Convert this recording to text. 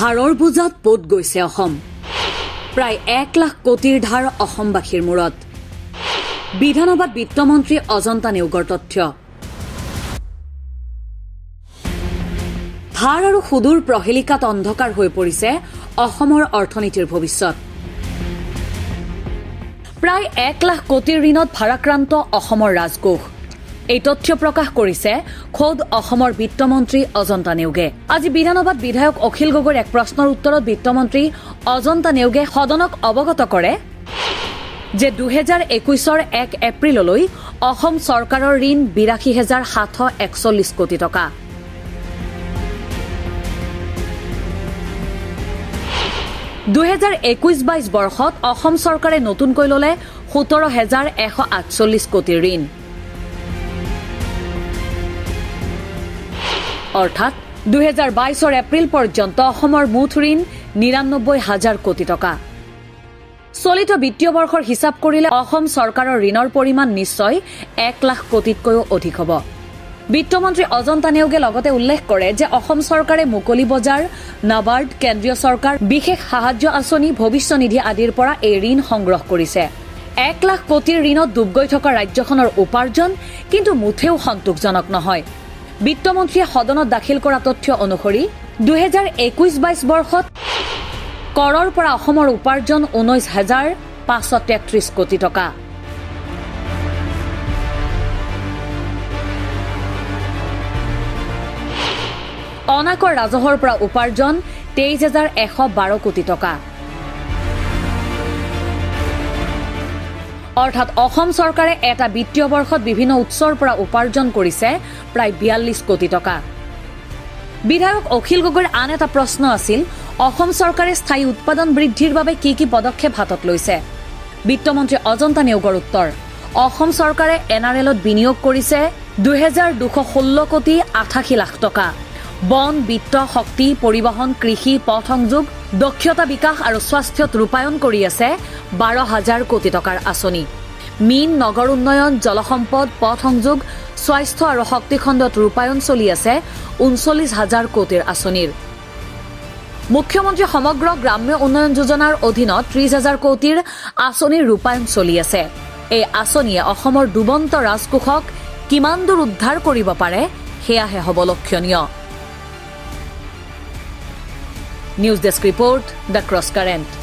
ধাৰৰ বোজাত পোত গৈছে অসম। প্ৰায় এক লাখ কোটিৰ ধাৰ অসমবাসীৰ মূৰত। বিধানসভাত বিত্তমন্ত্ৰী অজন্তা নেওগৰ তথ্য। ধাৰ আৰু সুদূৰ প্ৰহেলিকাত অন্ধকাৰ হৈ পৰিছে অসমৰ অৰ্থনীতিৰ ভৱিষ্যত। প্ৰায় এক লাখ কোটিৰ ঋণত ভাৰাক্ৰান্ত অসমৰ ৰাজকোষ। এই তথ্য প্ৰকাশ কৰিছে খোদ অসমৰ বিত্তমন্ত্ৰী অজন্তা নেওগে। আজি বিধানসভাত বিধায়ক অখিল গগৈৰ এক প্ৰশ্নৰ উত্তৰত বিত্তমন্ত্ৰী অজন্তা নেওগে সদনক অৱগত কৰে যে দুহেজাৰ একৈশৰ এক এপ্ৰিললৈ অসম চৰকাৰৰ ঋণ বিৰাশী হেজাৰ সাতশ একচল্লিছ কোটি টকা। দুহেজাৰ একৈশ বাইশ বৰ্ষত অসম চৰকাৰে নতুনকৈ ল'লে সোতৰ হেজাৰ এশ আঠচল্লিছ কোটি ঋণ। অৰ্থাৎ দুহেজাৰ বাইশৰ এপ্ৰিল পৰ্যন্ত অসমৰ মুঠ ঋণ নিৰান্নব্বৈ হাজাৰ কোটি টকা। চলিত বিত্তীয় বৰ্ষৰ হিচাপ কৰিলে অসম চৰকাৰৰ ঋণৰ পৰিমাণ নিশ্চয় এক লাখ কোটিতকৈও অধিক হ'ব। বিত্তমন্ত্ৰী অজন্তা নেওগে লগতে উল্লেখ কৰে যে অসম চৰকাৰে মুকলি বজাৰ নাবাৰ্ড কেন্দ্ৰীয় চৰকাৰ বিশেষ সাহায্য আঁচনি ভৱিষ্যনিধি আদিৰ পৰা এই ঋণ সংগ্ৰহ কৰিছে। এক লাখ কোটিৰ ঋণত ডুব গৈ থকা ৰাজ্যখনৰ উপাৰ্জন কিন্তু মুঠেও সন্তোষজনক নহয়। বিত্তমন্ত্ৰীয়ে সদনত দাখিল কৰা তথ্য অনুসৰি দুহেজাৰ একৈশ বাইশ বৰ্ষত কৰৰ পৰা অসমৰ উপাৰ্জন ঊনৈশ হাজাৰ পাঁচশ তেত্ৰিশ কোটি টকা। অনাকৰ ৰাজহৰ পৰা উপাৰ্জন তেইছ হাজাৰ এশ বাৰ কোটি টকা। অৰ্থাৎ অসম চৰকাৰে এটা বিত্তীয় বৰ্ষত বিভিন্ন উৎসৰ পৰা উপাৰ্জন কৰিছে প্ৰায় বিয়াল্লিছ কোটি টকা। বিধায়ক অখিল গগৈৰ আন এটা প্ৰশ্ন আছিল অসম চৰকাৰে স্থায়ী উৎপাদন বৃদ্ধিৰ বাবে কি কি পদক্ষেপ হাতত লৈছে? বিত্তমন্ত্ৰী অজন্তা নেওগৰ উত্তৰ অসম চৰকাৰে এন আৰ এলত বিনিয়োগ কৰিছে দুহেজাৰ দুশ ষোল্ল কোটি আঠাশী লাখ টকা। বন বিত্ত শক্তি পৰিবহণ কৃষি পথ সংযোগ দক্ষতা বিকাশ আৰু স্বাস্থ্যত ৰূপায়ণ কৰি আছে বাৰ হাজাৰ কোটি টকাৰ আঁচনি। মীন নগৰ উন্নয়ন জলসম্পদ পথ সংযোগ স্বাস্থ্য আৰু শক্তি খণ্ডত ৰূপায়ণ চলি আছে ঊনচল্লিছ হাজাৰ কোটিৰ আঁচনিৰ। মুখ্যমন্ত্ৰী সমগ্ৰ গ্ৰাম্য উন্নয়ন যোজনাৰ অধীনত ত্ৰিশ হাজাৰ কোটিৰ আঁচনিৰ ৰূপায়ণ চলি আছে। এই আঁচনিয়ে অসমৰ ডুবন্ত ৰাজকোষক কিমান দূৰ উদ্ধাৰ কৰিব পাৰে সেয়াহে হ'ব লক্ষণীয়। News Desk Report The Cross Current.